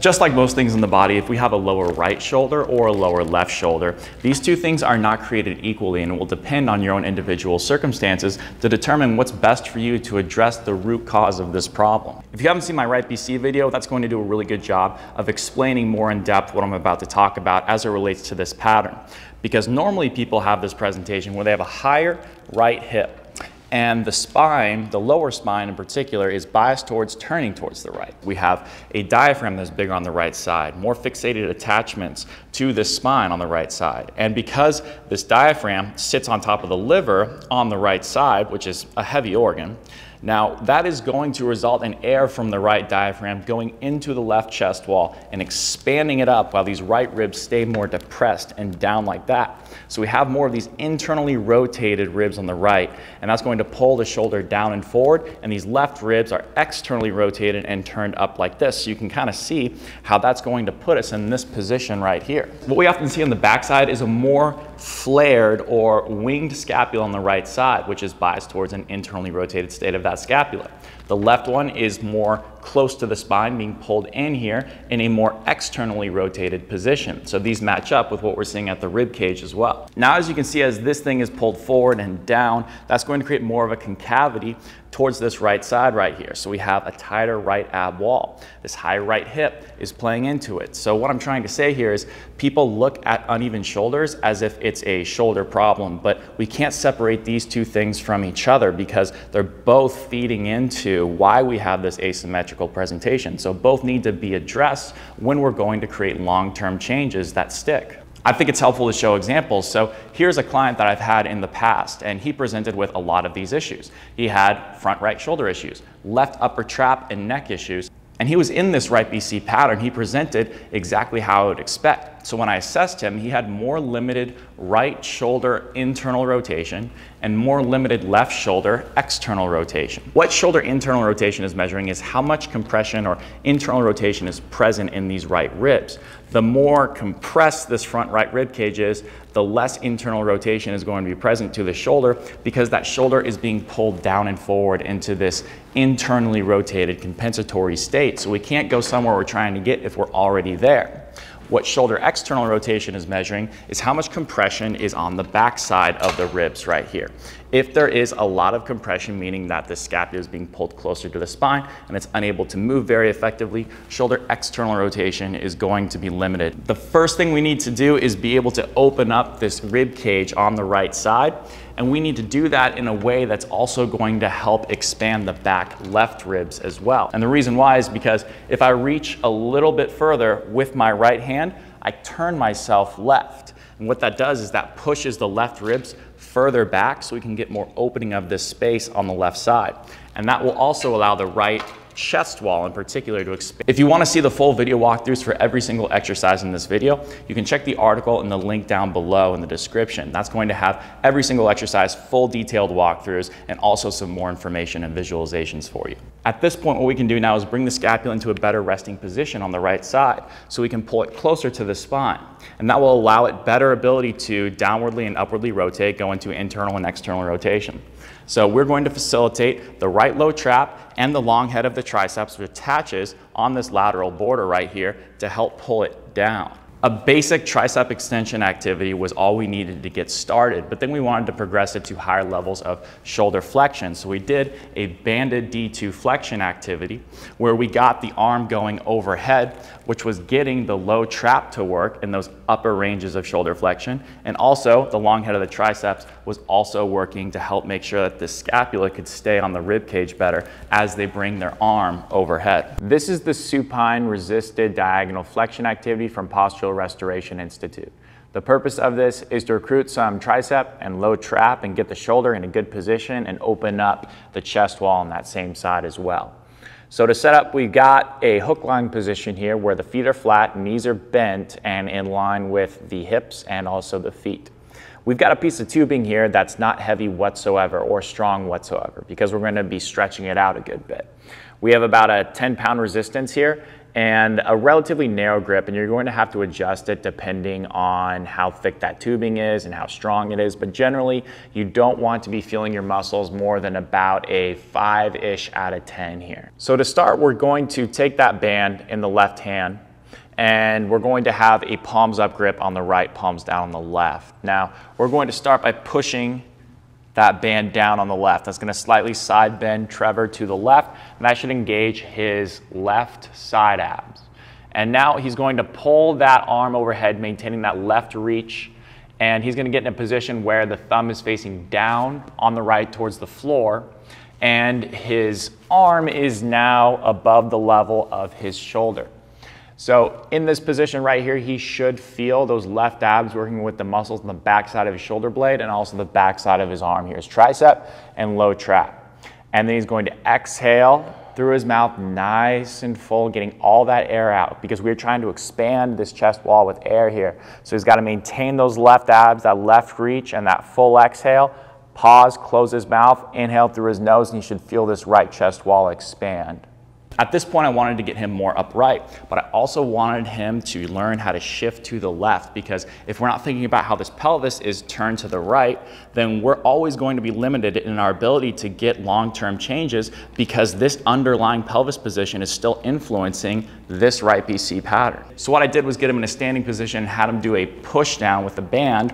Just like most things in the body, if we have a lower right shoulder or a lower left shoulder, these two things are not created equally and will depend on your own individual circumstances to determine what's best for you to address the root cause of this problem. If you haven't seen my right BC video, that's going to do a really good job of explaining more in depth what I'm about to talk about as it relates to this pattern. Because normally people have this presentation where they have a higher right hip and the spine, the lower spine in particular, is biased towards turning towards the right. We have a diaphragm that's bigger on the right side, more fixated attachments to the spine on the right side. And because this diaphragm sits on top of the liver on the right side, which is a heavy organ, now, that is going to result in air from the right diaphragm going into the left chest wall and expanding it up while these right ribs stay more depressed and down like that. So we have more of these internally rotated ribs on the right, and that's going to pull the shoulder down and forward, and these left ribs are externally rotated and turned up like this. So you can kind of see how that's going to put us in this position right here. What we often see on the backside is a more flared or winged scapula on the right side, which is biased towards an internally rotated state of that scapula. The left one is more close to the spine, being pulled in here in a more externally rotated position. So these match up with what we're seeing at the rib cage as well. Now, as you can see, as this thing is pulled forward and down, that's going to create more of a concavity towards this right side right here. So we have a tighter right ab wall. This high right hip is playing into it. So what I'm trying to say here is people look at uneven shoulders as if it's a shoulder problem, but we can't separate these two things from each other because they're both feeding into why we have this asymmetrical presentation. So both need to be addressed when we're going to create long-term changes that stick. I think it's helpful to show examples. So here's a client that I've had in the past, and he presented with a lot of these issues. He had front right shoulder issues, left upper trap and neck issues, and he was in this right BC pattern. He presented exactly how I would expect. So when I assessed him, he had more limited right shoulder internal rotation and more limited left shoulder external rotation. What shoulder internal rotation is measuring is how much compression or internal rotation is present in these right ribs. The more compressed this front right rib cage is, the less internal rotation is going to be present to the shoulder because that shoulder is being pulled down and forward into this internally rotated compensatory state. So we can't go somewhere we're trying to get if we're already there. What shoulder external rotation is measuring is how much compression is on the backside of the ribs right here. If there is a lot of compression, meaning that the scapula is being pulled closer to the spine and it's unable to move very effectively, shoulder external rotation is going to be limited. The first thing we need to do is be able to open up this rib cage on the right side. And we need to do that in a way that's also going to help expand the back left ribs as well. And the reason why is because if I reach a little bit further with my right hand, I turn myself left. And what that does is that pushes the left ribs further back so we can get more opening of this space on the left side. And that will also allow the right chest wall in particular to expand. If you want to see the full video walkthroughs for every single exercise in this video, you can check the article in the link down below in the description. That's going to have every single exercise, full detailed walkthroughs, and also some more information and visualizations for you. At this point, what we can do now is bring the scapula into a better resting position on the right side so we can pull it closer to the spine. And that will allow it better ability to downwardly and upwardly rotate, go into internal and external rotation. So we're going to facilitate the right low trap and the long head of the triceps, which attaches on this lateral border right here to help pull it down. A basic tricep extension activity was all we needed to get started, but then we wanted to progress it to higher levels of shoulder flexion. So we did a banded D2 flexion activity where we got the arm going overhead, which was getting the low trap to work in those upper ranges of shoulder flexion. And also the long head of the triceps was also working to help make sure that the scapula could stay on the rib cage better as they bring their arm overhead. This is the supine resisted diagonal flexion activity from postural Restoration Institute. The purpose of this is to recruit some tricep and low trap and get the shoulder in a good position and open up the chest wall on that same side as well. So to set up, we've got a hooklying position here where the feet are flat, knees are bent and in line with the hips and also the feet. We've got a piece of tubing here that's not heavy whatsoever or strong whatsoever because we're going to be stretching it out a good bit. We have about a 10 pound resistance here and a relatively narrow grip and you're going to have to adjust it depending on how thick that tubing is and how strong it is but generally you don't want to be feeling your muscles more than about a 5-ish out of 10 here. So to start we're going to take that band in the left hand and we're going to have a palms up grip on the right, palms down on the left. Now, we're going to start by pushing that band down on the left. That's gonna slightly side bend Trevor to the left, and that should engage his left side abs. And now he's going to pull that arm overhead, maintaining that left reach, and he's gonna get in a position where the thumb is facing down on the right towards the floor, and his arm is now above the level of his shoulder. So in this position right here, he should feel those left abs working with the muscles on the backside of his shoulder blade and also the backside of his arm here, his tricep and low trap. And then he's going to exhale through his mouth nice and full, getting all that air out because we're trying to expand this chest wall with air here. So he's got to maintain those left abs, that left reach, and that full exhale. Pause, close his mouth, inhale through his nose, and you should feel this right chest wall expand. At this point, I wanted to get him more upright, but I also wanted him to learn how to shift to the left because if we're not thinking about how this pelvis is turned to the right, then we're always going to be limited in our ability to get long-term changes because this underlying pelvis position is still influencing this right BC pattern. So what I did was get him in a standing position, had him do a push down with the band,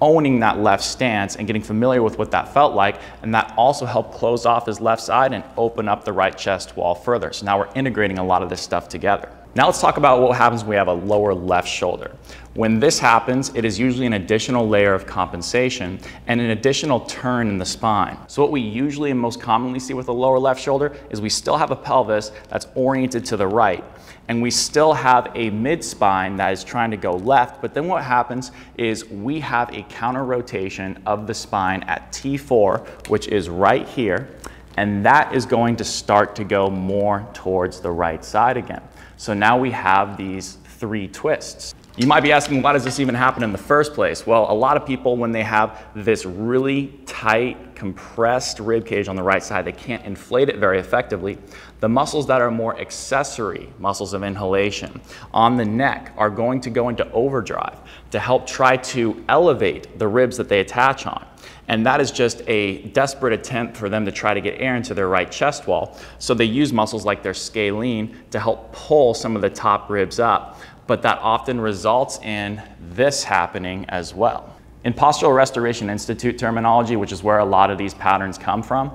owning that left stance and getting familiar with what that felt like. And that also helped close off his left side and open up the right chest wall further. So now we're integrating a lot of this stuff together. Now let's talk about what happens when we have a lower left shoulder. When this happens, it is usually an additional layer of compensation and an additional turn in the spine. So what we usually and most commonly see with a lower left shoulder is we still have a pelvis that's oriented to the right and we still have a mid spine that is trying to go left, but then what happens is we have a counter rotation of the spine at T4, which is right here, and that is going to start to go more towards the right side again. So now we have these three twists. You might be asking, why does this even happen in the first place? Well, a lot of people, when they have this really tight, compressed rib cage on the right side, they can't inflate it very effectively. The muscles that are more accessory muscles of inhalation on the neck are going to go into overdrive to help try to elevate the ribs that they attach on. And that is just a desperate attempt for them to try to get air into their right chest wall. So they use muscles like their scalene to help pull some of the top ribs up. But that often results in this happening as well. In Postural Restoration Institute terminology, which is where a lot of these patterns come from,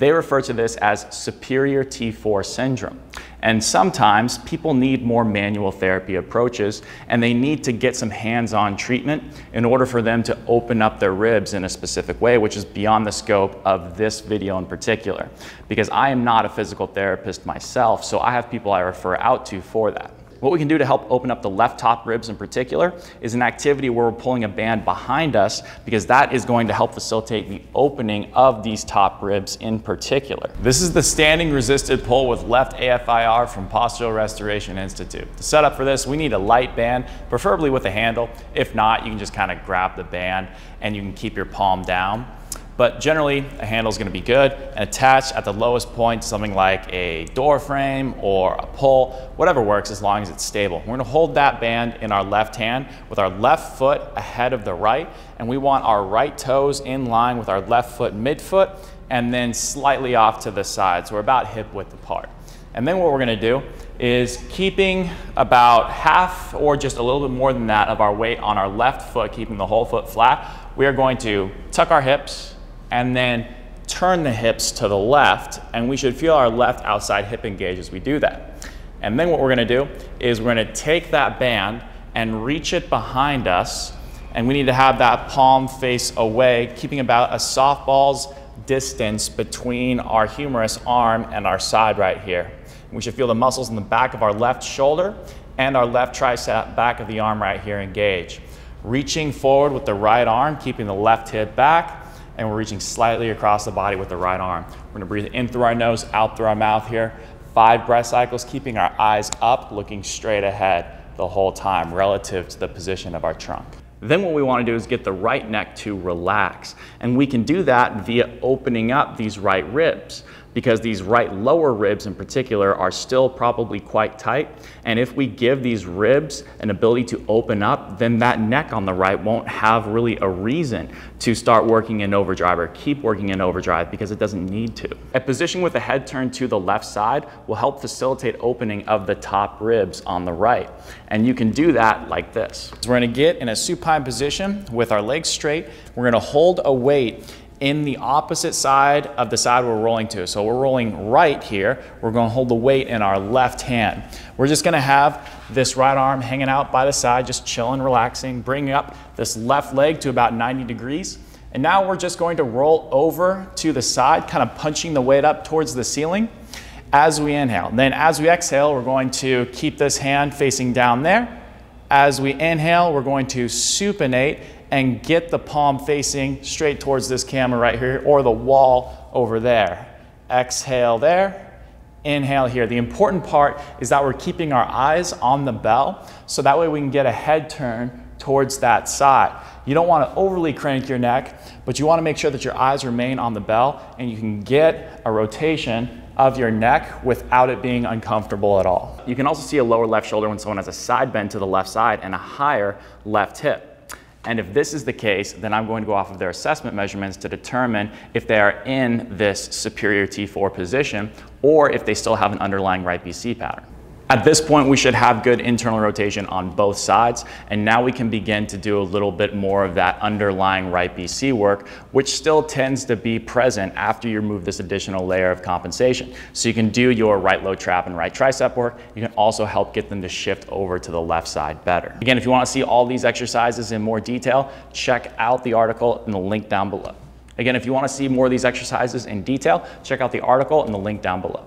they refer to this as superior T4 syndrome. And sometimes people need more manual therapy approaches and they need to get some hands-on treatment in order for them to open up their ribs in a specific way, which is beyond the scope of this video in particular. Because I am not a physical therapist myself, so I have people I refer out to for that. What we can do to help open up the left top ribs in particular is an activity where we're pulling a band behind us because that is going to help facilitate the opening of these top ribs in particular. This is the standing resisted pull with left AFIR from Postural Restoration Institute. The setup for this, we need a light band, preferably with a handle. If not, you can just kind of grab the band and you can keep your palm down. But generally, a handle is going to be good and attached at the lowest point, something like a door frame or a pole, whatever works as long as it's stable. We're going to hold that band in our left hand with our left foot ahead of the right, and we want our right toes in line with our left foot midfoot and then slightly off to the side. So we're about hip width apart. And then what we're going to do is keeping about half or just a little bit more than that of our weight on our left foot, keeping the whole foot flat. We are going to tuck our hips, and then turn the hips to the left, and we should feel our left outside hip engage as we do that. And then what we're gonna do is we're gonna take that band and reach it behind us, and we need to have that palm face away, keeping about a softball's distance between our humerus arm and our side right here. We should feel the muscles in the back of our left shoulder and our left tricep back of the arm right here engage. Reaching forward with the right arm, keeping the left hip back, and we're reaching slightly across the body with the right arm. We're gonna breathe in through our nose, out through our mouth here. Five breath cycles, keeping our eyes up, looking straight ahead the whole time relative to the position of our trunk. Then what we want to do is get the right neck to relax. And we can do that via opening up these right ribs. Because these right lower ribs in particular are still probably quite tight. And if we give these ribs an ability to open up, then that neck on the right won't have really a reason to start working in overdrive or keep working in overdrive because it doesn't need to. A position with the head turned to the left side will help facilitate opening of the top ribs on the right. And you can do that like this. So we're gonna get in a supine position with our legs straight. We're gonna hold a weight in the opposite side of the side we're rolling to. So we're rolling right here. We're gonna hold the weight in our left hand. We're just gonna have this right arm hanging out by the side, just chilling, relaxing, bringing up this left leg to about 90 degrees. And now we're just going to roll over to the side, kind of punching the weight up towards the ceiling as we inhale. Then as we exhale, we're going to keep this hand facing down there. As we inhale, we're going to supinate and get the palm facing straight towards this camera right here or the wall over there. Exhale there, inhale here. The important part is that we're keeping our eyes on the bell so that way we can get a head turn towards that side. You don't want to overly crank your neck, but you want to make sure that your eyes remain on the bell and you can get a rotation of your neck without it being uncomfortable at all. You can also see a lower left shoulder when someone has a side bend to the left side and a higher left hip. And if this is the case, then I'm going to go off of their assessment measurements to determine if they are in this superior T4 position or if they still have an underlying right BC pattern. At this point, we should have good internal rotation on both sides, and now we can begin to do a little bit more of that underlying right BC work, which still tends to be present after you remove this additional layer of compensation. So you can do your right low trap and right tricep work. You can also help get them to shift over to the left side better. Again, if you wanna see all these exercises in more detail, check out the article in the link down below. Again, if you wanna see more of these exercises in detail, check out the article in the link down below.